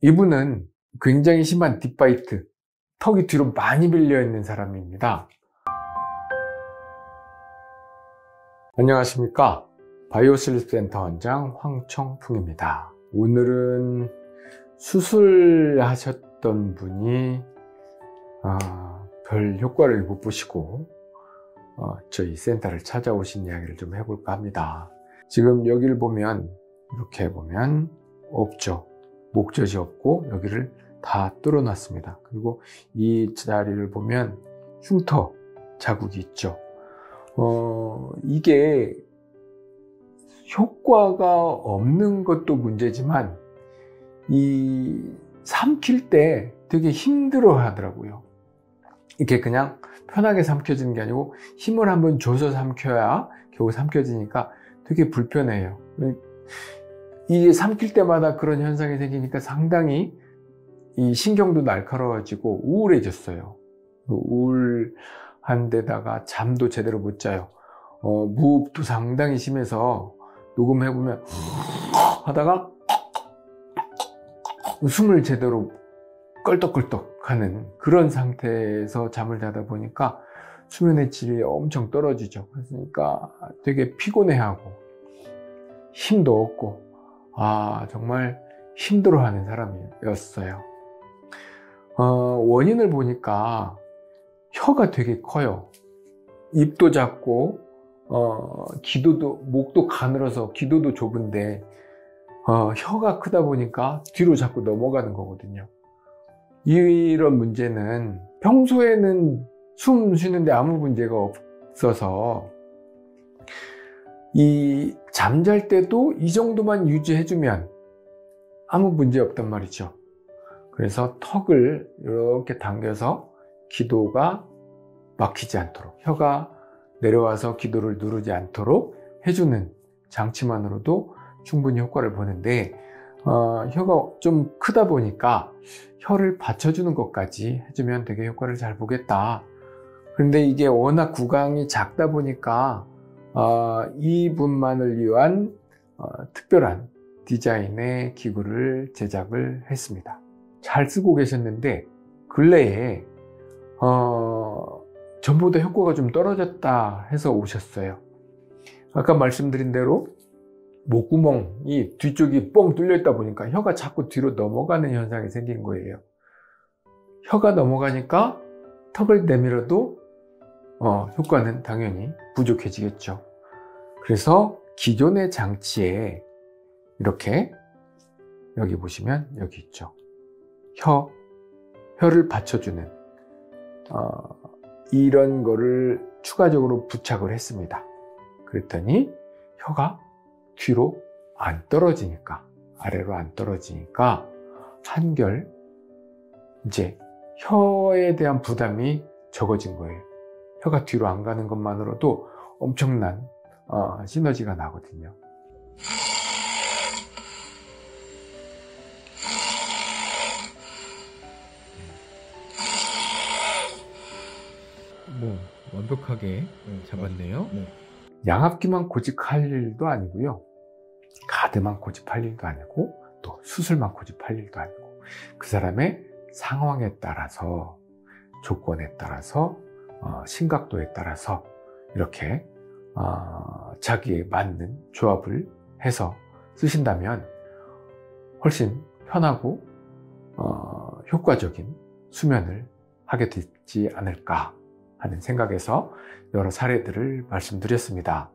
이분은 굉장히 심한 deep bite, 턱이 뒤로 많이 밀려 있는 사람입니다. 안녕하십니까. 바이오슬립 센터 원장 황청풍입니다. 오늘은 수술하셨던 분이 어, 별 효과를 못 보시고 어, 저희 센터를 찾아오신 이야기를 좀 해볼까 합니다. 지금 여기를 보면 이렇게 보면 없죠. 목젖이 없고 여기를 다 뚫어놨습니다. 그리고 이 자리를 보면 흉터 자국이 있죠. 어, 이게 효과가 없는 것도 문제지만 이 삼킬 때 되게 힘들어 하더라고요. 이게 그냥 편하게 삼켜지는 게 아니고 힘을 한번 줘서 삼켜야 겨우 삼켜지니까 되게 불편해요. 이게 삼킬 때마다 그런 현상이 생기니까 상당히 이 신경도 날카로워지고 우울해졌어요. 우울한 데다가 잠도 제대로 못 자요. 어, 무흡도 상당히 심해서 녹음해보면 하다가 숨을 제대로 껄떡껄떡 하는 그런 상태에서 잠을 자다 보니까 수면의 질이 엄청 떨어지죠. 그러니까 되게 피곤해하고 힘도 없고 아 정말 힘들어하는 사람이었어요. 어, 원인을 보니까 혀가 되게 커요. 입도 작고 어, 기도도 목도 가늘어서 기도도 좁은데 어, 혀가 크다 보니까 뒤로 자꾸 넘어가는 거거든요. 이런 문제는 평소에는 숨 쉬는데 아무 문제가 없어서 이 잠잘 때도 이 정도만 유지해주면 아무 문제 없단 말이죠. 그래서 턱을 이렇게 당겨서 기도가 막히지 않도록 혀가 내려와서 기도를 누르지 않도록 해주는 장치만으로도 충분히 효과를 보는데 어, 혀가 좀 크다 보니까 혀를 받쳐주는 것까지 해주면 되게 효과를 잘 보겠다. 그런데 이게 워낙 구강이 작다 보니까 어, 이분만을 위한 어, 특별한 디자인의 기구를 제작을 했습니다. 잘 쓰고 계셨는데 근래에 어, 전보다 효과가 좀 떨어졌다 해서 오셨어요. 아까 말씀드린 대로 목구멍이 뒤쪽이 뻥 뚫려 있다 보니까 혀가 자꾸 뒤로 넘어가는 현상이 생긴 거예요. 혀가 넘어가니까 턱을 내밀어도 어, 효과는 당연히 부족해지겠죠. 그래서 기존의 장치에 이렇게 여기 보시면 여기 있죠. 혀, 혀를 받쳐주는 어, 이런 거를 추가적으로 부착을 했습니다. 그랬더니 혀가 뒤로 안 떨어지니까 아래로 안 떨어지니까 한결 이제 혀에 대한 부담이 적어진 거예요. 혀가 뒤로 안 가는 것만으로도 엄청난 어, 시너지가 나거든요. 뭐 완벽하게 잡았네요. 네. 양압기만 고집할 일도 아니고요. 가드만 고집할 일도 아니고 또 수술만 고집할 일도 아니고 그 사람의 상황에 따라서 조건에 따라서 어, 심각도에 따라서 이렇게 어, 자기에 맞는 조합을 해서 쓰신다면 훨씬 편하고 어, 효과적인 수면을 하게 되지 않을까 하는 생각에서 여러 사례들을 말씀드렸습니다.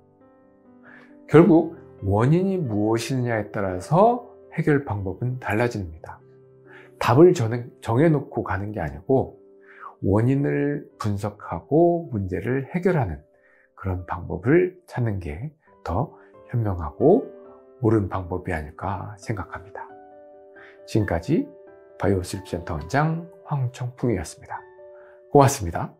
결국 원인이 무엇이냐에 따라서 해결 방법은 달라집니다. 답을 정해놓고 가는 게 아니고 원인을 분석하고 문제를 해결하는 그런 방법을 찾는 게 더 현명하고 옳은 방법이 아닐까 생각합니다. 지금까지 바이오슬립센터 원장 황청풍이었습니다. 고맙습니다.